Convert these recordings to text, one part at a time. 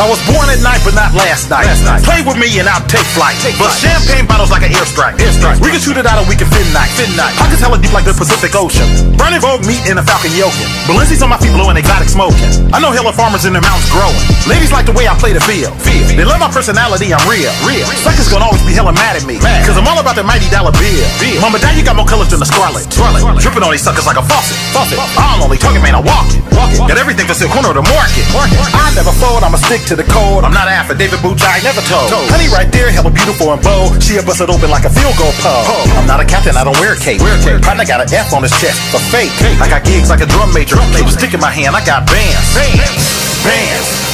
I was born at night, but not last night. Last night. Play with me and I'll take flight. Take but flight. champagne bottles like an airstrike. Airstrike. We can shoot it out and we can fin night. Fin night. Pockets hella deep like the Pacific Ocean. Burning Vogue meat in a Falcon Yokin. Balenci's on my feet blowing exotic smoking. I know hella farmers in the mountains growing. Ladies like the way I play the field. Feel. They love my personality, I'm real. Real. Suckers gonna always be hella mad at me. Mad. Cause I'm all about the mighty dollar bill. Bill. Mama, Dad, you got more colors than the scarlet. Scarlet. Dripping on these suckers like a faucet. Faucet. I'm only talking, man, I walk it. Walk it. Got everything for sale, corner of the market. Market. I never fold, I'ma stick to the code. I'm not after David Booch, I never told. Told. Honey right there, hella beautiful and bold. She'll bust it open like a field goal pole. Pole. I'm not a captain, I don't wear a cape. Wear a cape. Partner got an F on his chest for fake. Fake. I got gigs like a drum major. Drum Keep a stick in my hand, I got bands. Bands. Bands. Bands.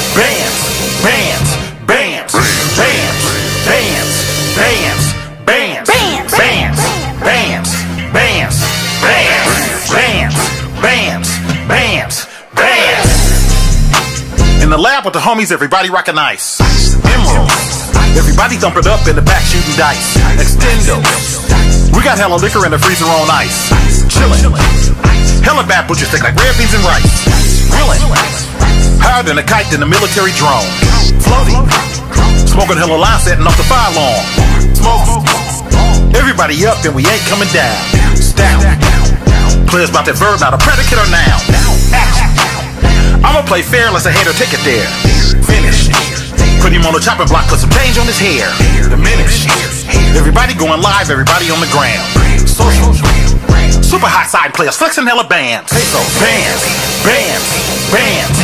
With the homies, everybody rockin' ice. Emerald. Everybody thump it up in the back shooting dice. Extendo. We got hella liquor in the freezer on ice. Chillin'. Hella bad butchers think like red beans and rice. Grillin'. Higher than a kite than a military drone. Floating. Smoking hella line setting off the fire alarm. Smoke. Everybody up and we ain't coming down. Down. Players about that verb, not a predicate or noun. I'ma play fair unless a hater take it there. Finish. Put him on the chopping block, put some change on his hair. Diminish. Everybody going live, everybody on the ground. Social. Super hot side players flexing hella bands. Bands. Bands. Bands.